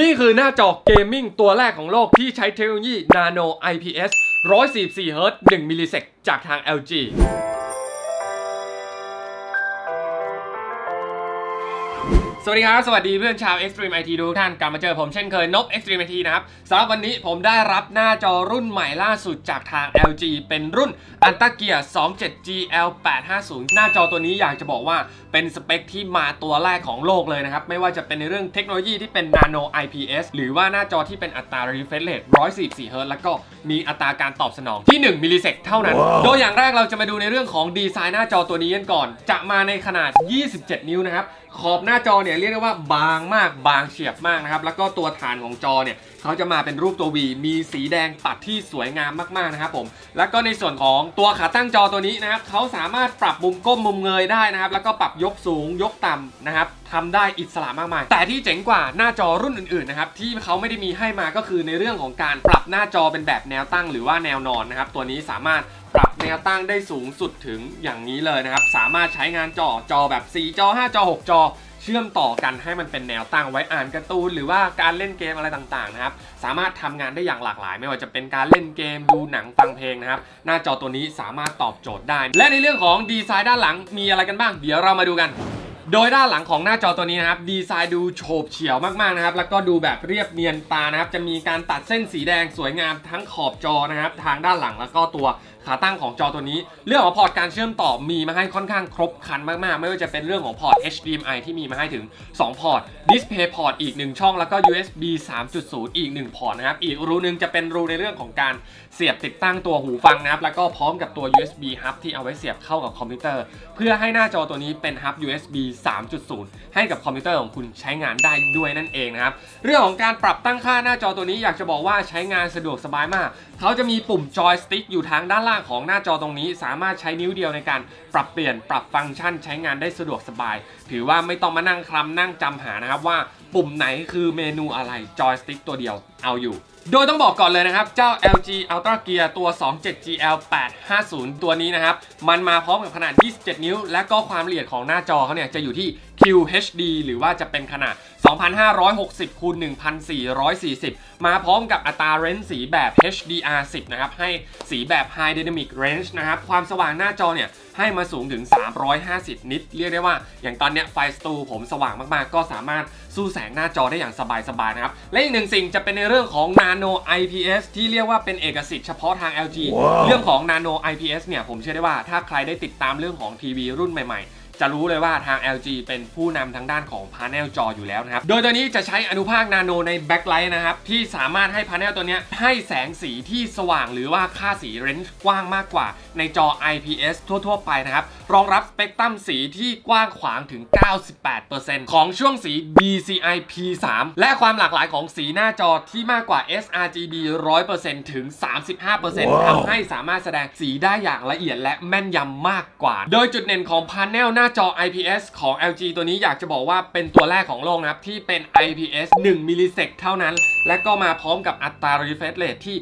นี่คือหน้าจอ gaming ตัวแรกของโลกที่ใช้เทคโนโลยี Nano IPS 144 Hz 1 millisec จากทาง LG สวัสดีครับ สวัสดีเพื่อนชาว Extreme IT ทุกท่านกลับมาเจอผมเช่นเคยนบ Extreme IT นะครับสำหรับวันนี้ผมได้รับหน้าจอรุ่นใหม่ล่าสุดจากทาง LG เป็นรุ่น a n t a g e a 27 GL 850 หน้าจอตัวนี้อยากจะบอกว่าเป็นสเปคที่มาตัวแรกของโลกเลยนะครับ ไม่ว่าจะเป็นในเรื่องเทคโนโลยีที่เป็น Nano IPS หรือว่าหน้าจอที่เป็นอัตรา refresh rate 144 Hz แล้วก็มีอัตราการตอบสนองที่ 1 millisec เท่านั้นโดยอย่างแรกเราจะมาดูในเรื่องของดีไซน์หน้าจอตัวนี้กันก่อน จะมาในขนาด 27 นิ้วนะครับ ขอบหน้าจอเนี่ยเรียกได้ว่าบางมากบางเฉียบมากนะครับ แล้วก็ตัวฐานของจอเนี่ยเขาจะมาเป็นรูปตัว V มีสีแดงตัดที่สวยงามมากๆนะครับผม แล้วก็ในส่วนของตัวขาตั้งจอตัวนี้นะครับเขาสามารถปรับมุมก้มมุมเงยได้นะครับ แล้วก็ปรับยกสูงยกต่ำนะครับทำได้อิสระมากมาย แต่ที่เจ๋งกว่าหน้าจอรุ่นอื่นๆนะครับที่เขาไม่ได้มีให้มาก็คือในเรื่องของการปรับหน้าจอเป็นแบบแนวตั้งหรือว่าแนวนอนนะครับตัวนี้สามารถปรับแนวตั้งได้สูงสุดถึงอย่างนี้เลยนะครับ สามารถใช้งานจอจอแบบ 4 จอ 5 จอ 6 จอ เชื่อมต่อกันให้มันเป็นแนวตั้งไว้อ่านการ์ตูนหรือว่าการเล่นเกมอะไรต่างๆนะครับ สามารถทำงานได้อย่างหลากหลาย ไม่ว่าจะเป็นการเล่นเกมดูหนังฟังเพลงนะครับ หน้าจอตัวนี้สามารถตอบโจทย์ได้ และในเรื่องของดีไซน์ด้านหลังมีอะไรกันบ้าง เดี๋ยวเรามาดูกันโดยด้านหลังของหน้าจอตัวนี้นะครับดีไซน์ดูโฉบเฉี่ยวมากๆนะครับแล้วก็ดูแบบเรียบเนียนตานะครับจะมีการตัดเส้นสีแดงสวยงามทั้งขอบจอนะครับทางด้านหลังแล้วก็ตัว ขาตั้งของจอตัวนี้ เรื่องของ port การเชื่อมต่อมีมาให้ค่อนข้างครบครันมากๆ ไม่ว่าจะเป็นเรื่องของพอร์ต HDMI ที่มีมาให้ถึง 2 พอร์ต Display พอร์ตอีก 1 ช่อง แล้วก็ USB 3.0 อีก 1 port นะครับ อีกรูนึงจะเป็นรูในเรื่องของการเสียบติดตั้งตัวหูฟังนะครับ แล้วก็พร้อมกับตัว USB hub ที่เอาไว้เสียบเข้ากับคอมพิวเตอร์ เพื่อให้หน้าจอตัวนี้เป็น hub USB 3.0 ให้กับคอมพิวเตอร์ของคุณใช้งานได้ด้วยนั่นเองนะครับ เรื่องของการปรับตั้งค่าหน้าจอตัวนี้อยากจะบอกว่าใช้งานสะดวกสบายมาก เขาจะมีปุ่มจอยสติ๊กอยู่ทางด้านล่างของหน้าจอตรงนี้สามารถใช้นิ้วเดียวในการปรับเปลี่ยนปรับฟังก์ชันใช้งานได้สะดวกสบาย ถือว่าไม่ต้องมานั่งคลำนั่งจำหานะครับว่าปุ่มไหนคือเมนูอะไรจอยสติ๊กตัวเดียวเอาอยู่ โดยต้องบอกก่อนเลยนะครับ เจ้า LG Ultra Gear ตัว 27GL 850 ตัวนี้นะครับ มันมาพร้อมกับขนาด 27 นิ้ว และก็ความละเอียดของหน้าจอเขาเนี่ยจะอยู่ที่ QHD หรือว่าจะเป็นขนาด 2560คูณ1440 มาพร้อมกับอัตรา range สีแบบ HDR10 นะครับ ให้สีแบบ High Dynamic Range นะครับ ความสว่างหน้าจอเนี่ย ให้มาสูงถึง 350 nit เรียกได้ว่า อย่างตอนเนี้ยไฟสตูผมสว่างมากๆ ก็สามารถสู้แสงหน้าจอได้อย่างสบายๆนะครับ และอีกหนึ่งสิ่งจะเป็นในเรื่องของ Nano IPS ที่เรียกว่าเป็นเอกสิทธิ์เฉพาะทาง LG เรื่องของ Nano IPS เนี่ยผมเชื่อได้ว่าถ้าใครได้ติดตามเรื่องของทีวีรุ่นใหม่ๆ จะรู้เลยว่าทาง LG เป็นผู้นำทางด้านของ panel จออยู่แล้วนะครับ โดยตัวนี้จะใช้อนุภาคนาโนใน backlight นะครับ ที่สามารถให้ panel ตัวนี้ให้แสงสีที่สว่างหรือว่าค่าสี range กว้างมากกว่าในจอ IPS ทั่ว ๆ ไปนะครับ รองรับสเปกตรัมสีที่กว้างขวางถึง 98%ของช่วงสี DCI P3 และความหลากหลายของสีหน้าจอที่มากกว่า sRGB 100%ถึง 35%ทำให้สามารถแสดงสีได้อย่างละเอียดและแม่นยำมากกว่า โดยจุดเด่นของ panel หน้าจอ IPS ของ LG ตัวนี้อยากจะบอกว่าเป็นตัวแรกของโลกนะครับ ที่เป็น IPS 1 millisec เท่านั้น และก็มาพร้อมกับอัตรา refresh rate ที่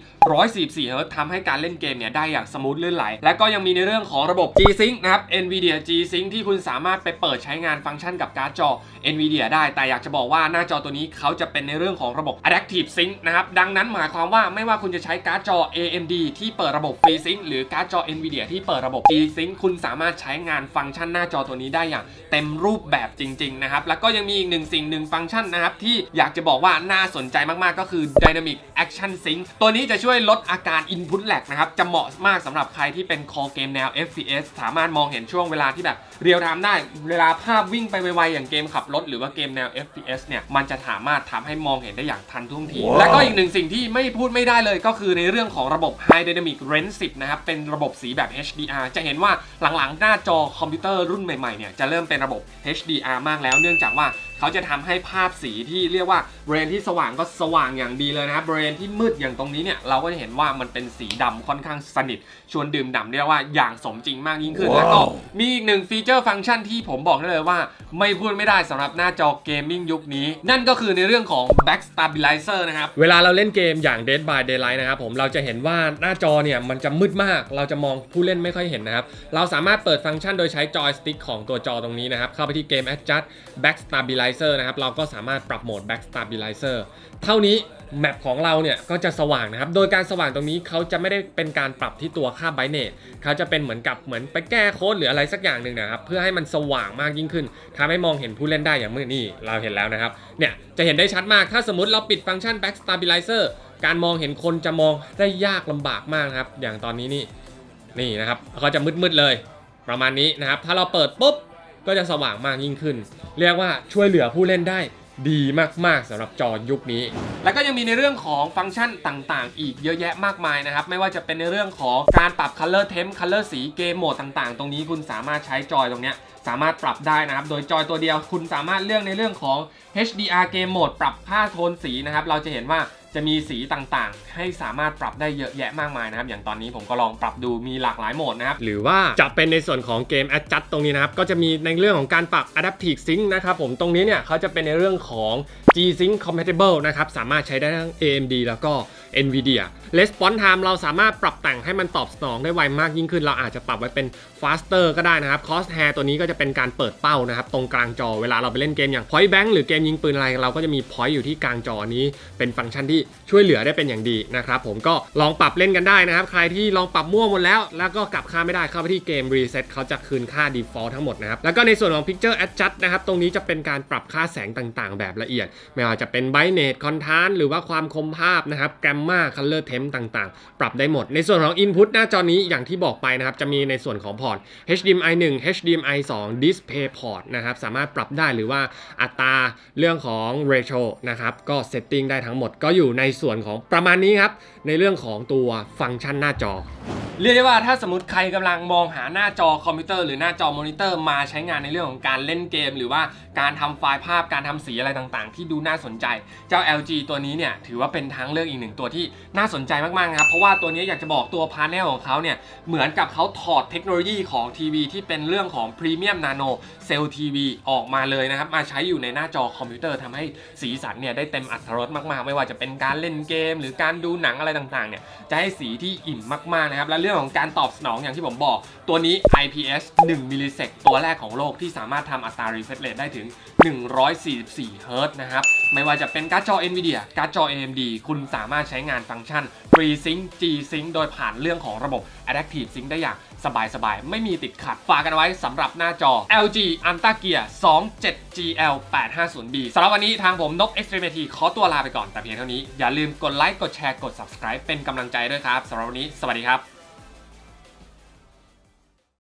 144 Hz ทำให้การเล่นเกมเนี่ยได้อย่าง smooth ลื่นไหล และก็ยังมีในเรื่องของระบบ G-Sync นะครับ NVIDIA G-Sync ที่คุณสามารถไปเปิดใช้งานฟังก์ชันกับการ์ดจอ NVIDIA ได้ แต่อยากจะบอกว่าหน้าจอตัวนี้เขาจะเป็นในเรื่องของระบบ Adaptive Sync นะครับดังนั้นหมายความว่าไม่ว่าคุณจะใช้การ์ดจอ AMD ที่เปิดระบบ FreeSync หรือการ์ดจอ NVIDIA ที่เปิดระบบ G-Sync คุณสามารถใช้งานฟังก์ชันหน้าจอตัวตัวนี้ได้อย่างเต็มรูปแบบจริงๆนะครับแล้วก็ยังมีอีกหนึ่งสิ่งหนึ่งฟังก์ชันนะครับที่อยากจะบอกว่าน่าสนใจมากๆก็คือ Dynamic Action Sync ตัวนี้จะช่วยลดอาการ Input lag นะครับจะเหมาะมากสำหรับใครที่เป็น call เกมแนว FPS สามารถมองเห็นช่วงเวลาที่แบบเรียลไทม์ได้เวลาภาพวิ่งไปไวๆอย่างเกมขับรถหรือว่าเกมแนว FPS เนี่ยมันจะสามารถทำให้มองเห็นได้อย่างทันท่วงทีและก็อีกหนึ่งสิ่งที่ไม่พูดไม่ได้เลยก็คือในเรื่องของระบบ High Dynamic Range 10นะครับเป็นระบบสีแบบ HDR จะเห็นว่าหลังๆ หน้าจอคอมพิวเตอร์รุ่นใหม่ๆเนี่ยจะเริ่มเป็นระบบ HDR มากแล้ว เนื่องจากว่าเขาจะทำให้ภาพสีที่เรียกว่าบริเวณที่สว่างก็สว่างอย่างดีเลยนะครับบริเวณที่มืดอย่างตรงนี้เนี่ยเราก็จะเห็นว่ามันเป็นสีดำค่อนข้างสนิท ชวนดื่มด่ำเรียกว่าอย่างสมจริงมากยิ่งขึ้นแล้วก็มีอีกหนึ่ง feature function ที่ผมบอกได้เลยว่า ไม่พูดไม่ได้สำหรับหน้าจอ gaming ยุคนี้ นั่นก็คือในเรื่องของ Black Stabilizer นะครับเวลาเราเล่นเกมอย่าง Dead by Daylight นะครับผมเราจะเห็นว่าหน้าจอเนี่ยมันจะมืดมาก เราจะมองผู้เล่นไม่ค่อยเห็นนะครับเราสามารถเปิดฟังก์ชันโดยใช้จอยสติ๊กของของตัวจอตรงนี้นะครับ เข้าไปที่ Game Adjust Black Stabilizer นะครับ เราก็สามารถปรับโหมด Back Stabilizer เท่านี้แมปของเราเนี่ยก็จะสว่างนะครับ โดยการสว่างตรงนี้เขาจะไม่ได้เป็นการปรับที่ตัวค่าไบเนตเขาจะเป็นเหมือนกับเหมือนไปแก้โค้ดหรืออะไรสักอย่างหนึ่งนะครับ เพื่อให้มันสว่างมากยิ่งขึ้นทำให้มองเห็นผู้เล่นได้อย่างเมื่อนี่เราเห็นแล้วนะครับ เนี่ยจะเห็นได้ชัดมาก ถ้าสมมติเราปิดฟังก์ชัน Back Stabilizer การมองเห็นคนจะมองได้ยากลำบากมากนะครับ อย่างตอนนี้นี่นี่นะครับก็จะมืดๆเลย ประมาณนี้นะครับ ถ้าเราเปิดปุ๊บก็จะสว่างมากยิ่งขึ้น เรียกว่าช่วยเหลือผู้เล่นได้ดีมาก ๆสำหรับจอยุคนี้ แล้วก็ยังมีในเรื่องของฟังก์ชันต่างๆ อีกเยอะแยะมากมายนะครับ ไม่ว่าจะเป็นในเรื่องของการปรับ color temp color สีเกมโหมดต่างๆ ตรงนี้คุณสามารถใช้จอยตรงเนี้ยสามารถปรับได้นะครับ โดยจอยตัวเดียวคุณสามารถเลือกในเรื่องของ HDR เกมโหมดปรับค่าโทนสีนะครับ เราจะเห็นว่า จะมีสีต่างๆ ให้สามารถปรับได้เยอะแยะมากมายนะครับ อย่างตอนนี้ผมก็ลองปรับดูมีหลากหลายโหมดนะครับ หรือว่าจะเป็นในส่วนของเกม Adjust ตรงนี้นะครับ ก็จะมีในเรื่องของการปรับ Adaptive Sync นะครับผมตรงนี้เนี่ยเขาจะเป็นในเรื่องของ G-Sync Compatible นะครับ สามารถใช้ได้ทั้ง AMD แล้วก็ NVIDIA Response Time เราสามารถปรับแต่งให้มันตอบสนองได้ไวมากยิ่งขึ้น เราอาจจะปรับไว้เป็น faster ก็ได้นะครับ Crosshair ตัวนี้ก็จะเป็นการเปิดเป้านะครับ ตรงกลางจอเวลาเราไปเล่นเกมอย่าง Point Bank หรือเกมยิงปืนอะไรเราก็จะมี point อยู่ที่กลางจอนี้เป็นฟังก์ชันที่ช่วยเหลือได้เป็นอย่างดีนะครับผมก็ลองปรับเล่นกันได้นะครับใครที่ลองปรับมั่วหมดแล้ว แล้วก็กลับค่าไม่ได้เข้าไปที่เกม reset เขาจะคืนค่า default ทั้งหมดนะครับแล้วก็ในส่วนของ picture adjust นะครับตรงนี้จะเป็นการปรับค่าแสงต่างๆ แบบละเอียด ไม่ว่าจะเป็น brightness contrast หรือว่าความคมภาพนะครับ gamma color temp ต่างๆ ปรับได้หมด ในส่วนของ input หน้าจอนี้อย่างที่บอกไปนะครับจะมีในส่วนของพอร์ต HDMI 1 HDMI 2 display port นะครับสามารถปรับได้หรือว่าอัตราเรื่องของ ratio นะครับก็ setting ได้ทั้งหมดก็อยู่ในส่วนของประมาณนี้ครับ ในเรื่องของตัวฟังก์ชันหน้าจอ เรียกได้ว่าถ้าสมมติใครกำลังมองหาหน้าจอคอมพิวเตอร์หรือหน้าจอมอนิเตอร์มาใช้งานในเรื่องของการเล่นเกม หรือว่าการทำไฟล์ภาพการทำสีอะไรต่างๆ ที่ดูน่าสนใจ เจ้า LG ตัวนี้เนี่ยถือว่าเป็นทางเลือกอีกหนึ่งตัวที่น่าสนใจมากๆนะครับเพราะว่าตัวนี้อยากจะบอกตัว panel ของเขาเนี่ยเหมือนกับเขาถอดเทคโนโลยีของทีวีที่เป็นเรื่องของ premium NanoCell TV ออกมาเลยนะครับมาใช้อยู่ในหน้าจอคอมพิวเตอร์ทำให้สีสันเนี่ยได้เต็มอรรถรสมากๆ ไม่ว่าจะเป็นการเล่นเกม หรือการดูหนังอะไรต่างๆเนี่ยจะให้สีที่อิ่มมากๆนะครับและเรื่องของการตอบสนองอย่างที่ผมบอก ตัวนี้ IPS 1มิลลิเซกตัวแรกของโลกที่สามารถทำอัตรา refresh rate ได้ถึง 144เฮิร์ตนะครับ ไม่ว่าจะเป็นการ์ดจอ NVIDIA การ์ดจอ AMD คุณสามารถใช้งานฟังก์ชัน FreeSync G-Sync โดยผ่านเรื่องของระบบ Adaptive Sync ได้อย่างสบายๆ ไม่มีติดขัด ฝากกันไว้สำหรับหน้าจอ LG Anta Gear 27GL 850B สำหรับวันนี้ทางผมนก Extremity ขอตัวลาไปก่อนแต่เพียงเท่านี้ อย่าลืมกดไลค์ กดแชร์ กด subscribe เป็นกำลังใจด้วยครับสำหรับวันนี้ สวัสดีครับ